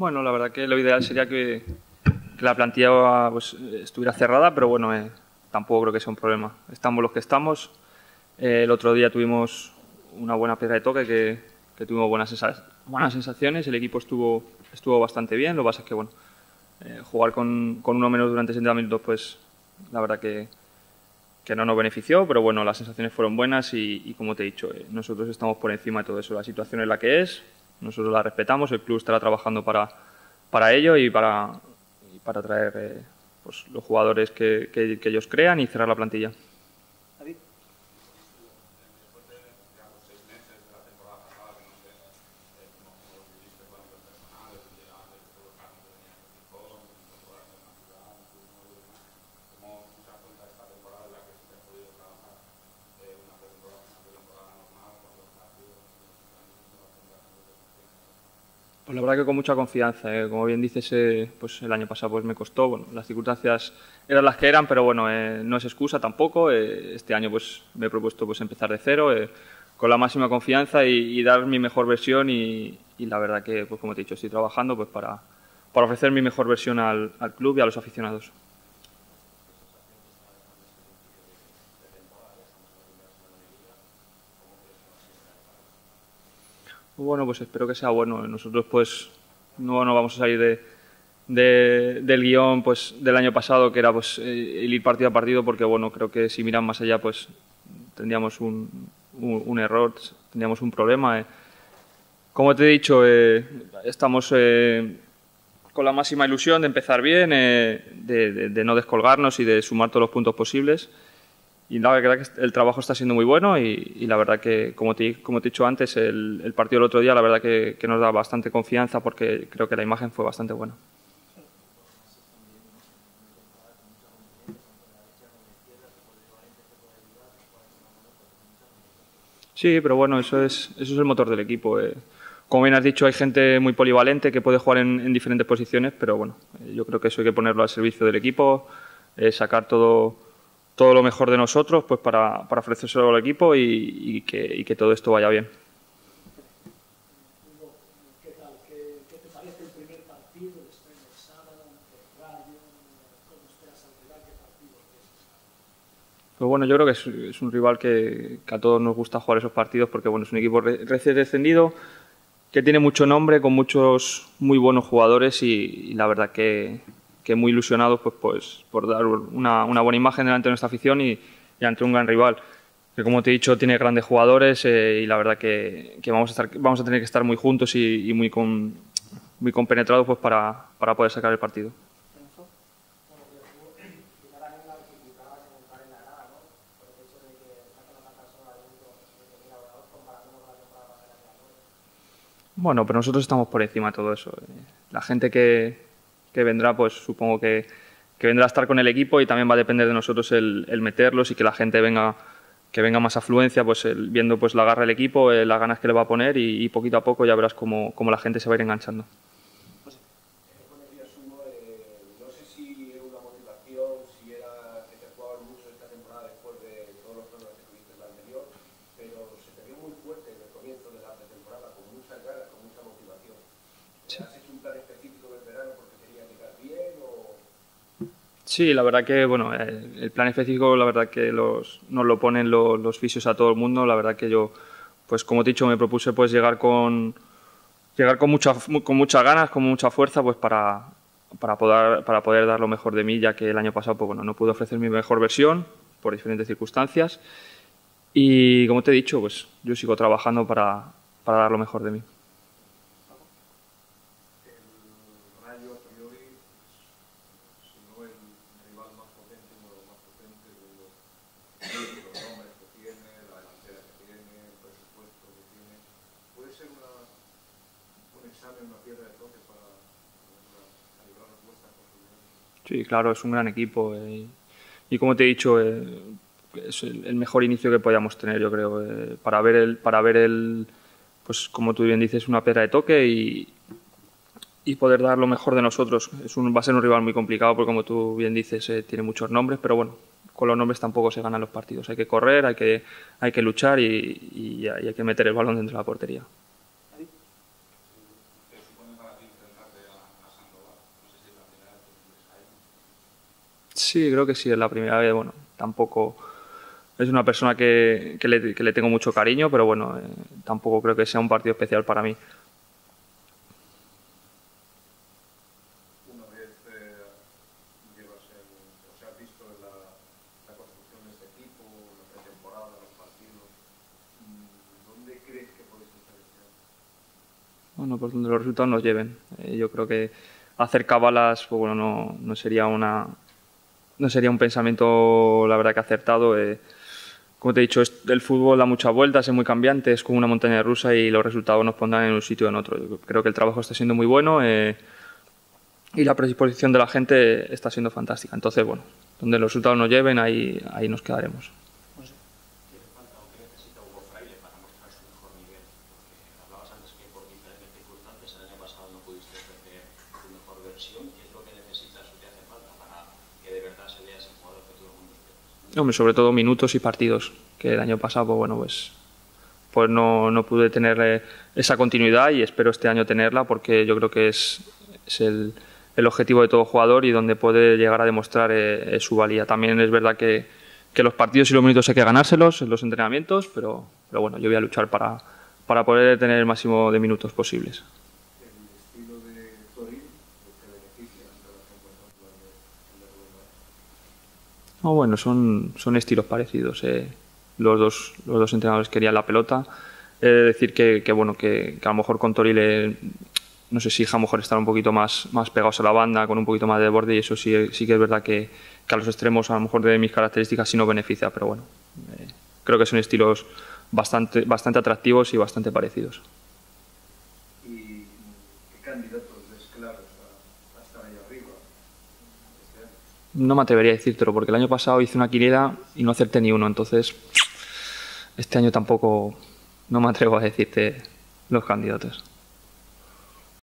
Bueno, la verdad que lo ideal sería que, la plantilla pues, estuviera cerrada, pero bueno, eh, tampoco creo que sea un problema. Estamos los que estamos. Eh, el otro día tuvimos una buena piedra de toque que, tuvimos buenas, buenas sensaciones. El equipo estuvo, bastante bien. Lo que pasa es que, bueno, eh, jugar con, con, uno menos durante 60 minutos, pues la verdad que no nos benefició, pero bueno, las sensaciones fueron buenas y, como te he dicho, nosotros estamos por encima de todo eso. La situación es la que es, nosotros la respetamos, el club estará trabajando para, para ello y para, para traer eh, pues, los jugadores que, que, ellos crean y cerrar la plantilla. Pues la verdad que con mucha confianza. ¿eh? Como bien dices, eh, pues el año pasado pues me costó. Bueno, las circunstancias eran las que eran, pero bueno, eh, no es excusa tampoco. este año pues me he propuesto pues empezar de cero, con la máxima confianza y, dar mi mejor versión. Y, la verdad que, pues como te he dicho, estoy trabajando pues para, para ofrecer mi mejor versión al club y a los aficionados. Bueno, pues espero que sea bueno. Nosotros pues no, no vamos a salir de, del guion pues del año pasado que era pues el ir partido a partido porque bueno creo que si miran más allá pues tendríamos un, un, error tendríamos un problema eh. como te he dicho eh, estamos eh, con la máxima ilusión de empezar bien de, de, no descolgarnos y de sumar todos los puntos posibles y la verdad que el trabajo está siendo muy bueno y, la verdad que, como te, como te he dicho antes, el, partido del otro día, la verdad que, nos da bastante confianza porque creo que la imagen fue bastante buena. Sí, pero bueno, eso es, eso es el motor del equipo. Eh. Como bien has dicho, hay gente muy polivalente que puede jugar en, diferentes posiciones, pero bueno, eh, yo creo que eso hay que ponerlo al servicio del equipo, eh, sacar todo todo lo mejor de nosotros pues para, para ofrecérselo al equipo y, que, todo esto vaya bien. Pues bueno, yo creo que es, un rival que, a todos nos gusta jugar esos partidos porque bueno, es un equipo recién descendido que tiene mucho nombre, con muchos muy buenos jugadores y la verdad que, que muy ilusionados pues, pues, por dar una, una, buena imagen delante de nuestra afición y, y, ante un gran rival. Que como te he dicho, tiene grandes jugadores eh, y la verdad que, que, vamos, a estar, vamos a tener que estar muy juntos y, y muy, con, muy compenetrados pues, para, para poder sacar el partido. Bueno, pero nosotros estamos por encima de todo eso. La gente que, que vendrá, pues supongo que, que, vendrá a estar con el equipo y también va a depender de nosotros el, el meterlos y que la gente venga que venga más afluencia, pues viendo pues la garra del equipo, eh, las ganas que le va a poner y, y, poquito a poco ya verás cómo, cómo la gente se va a ir enganchando. Sí, la verdad que bueno, eh, el plan específico, la verdad que los, nos lo ponen los, los fisios a todo el mundo. La verdad que yo, pues como te he dicho, me propuse pues llegar con llegar con mucha, con muchas ganas, con mucha fuerza, pues para, para, poder, para poder dar lo mejor de mí, ya que el año pasado pues, bueno, no pude ofrecer mi mejor versión por diferentes circunstancias. Y como te he dicho, pues yo sigo trabajando para, para dar lo mejor de mí. Sí, claro, es un gran equipo. Eh, y como te he dicho, eh, es el, mejor inicio que podíamos tener, yo creo, eh, para ver el, para ver el, pues como tú bien dices, una piedra de toque y, y poder dar lo mejor de nosotros. Es un, va a ser un rival muy complicado porque, como tú bien dices, tiene muchos nombres, pero bueno, con los nombres tampoco se ganan los partidos. Hay que correr, hay que, hay que luchar y hay que meter el balón dentro de la portería. Sí, creo que sí, es la primera vez. Bueno, tampoco es una persona que, le, que le, tengo mucho cariño, pero bueno, eh, tampoco creo que sea un partido especial para mí. Bueno, pues donde los resultados nos lleven. Eh, yo creo que hacer cábalas, pues bueno, no, no sería una no sería un pensamiento, la verdad, que acertado. Eh, como te he dicho, el fútbol da muchas vueltas, es muy cambiante, es como una montaña rusa y los resultados nos pondrán en un sitio o en otro. Yo creo que el trabajo está siendo muy bueno eh, y la predisposición de la gente está siendo fantástica. Entonces, bueno, donde los resultados nos lleven, ahí, ahí nos quedaremos. Sobre todo minutos y partidos, que el año pasado, pues bueno, pues, pues no, no pude tener eh, esa continuidad y espero este año tenerla porque yo creo que es, es el, el, objetivo de todo jugador y donde puede llegar a demostrar eh, su valía. También es verdad que, que, los partidos y los minutos hay que ganárselos en los entrenamientos, pero, pero bueno, yo voy a luchar para, para poder tener el máximo de minutos posibles. No, bueno, son, son estilos parecidos. Eh. Los, dos, los dos entrenadores querían la pelota. He de decir que, que bueno, que, a lo mejor con Toril no sé si a lo mejor estar un poquito más, más pegados a la banda, con un poquito más de borde, y eso sí, sí que es verdad que, que a los extremos, a lo mejor de mis características, sí no beneficia, pero bueno, eh, creo que son estilos bastante, bastante atractivos y bastante parecidos. ¿Y qué candidatos ves claros a, a estar ahí arriba? No me atrevería a decírtelo, porque el año pasado hice una quiniela y no acerté ni uno, entonces este año tampoco no me atrevo a decirte los candidatos.